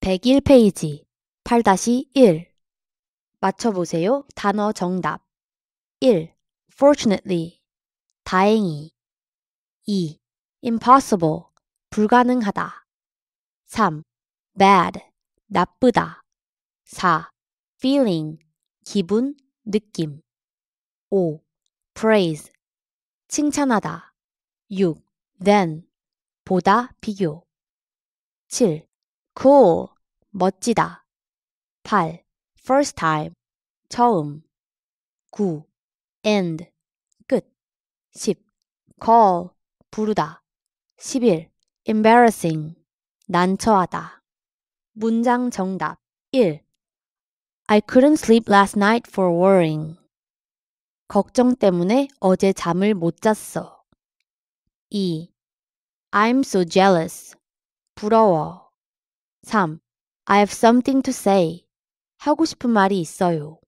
101페이지 8-1 맞춰보세요. 단어 정답 1. Fortunately 다행히 2. Impossible 불가능하다 3. Bad 나쁘다 4. Feeling 기분, 느낌 5. Praise 칭찬하다 6. Then 보다 비교 7. Cool 멋지다 8. First time 처음 9. End 끝 10. Call 부르다 11. Embarrassing 난처하다 문장 정답 1. I couldn't sleep last night for worrying. 걱정 때문에 어제 잠을 못 잤어. 2. I'm so jealous. 부러워. 3. I have something to say. 하고 싶은 말이 있어요.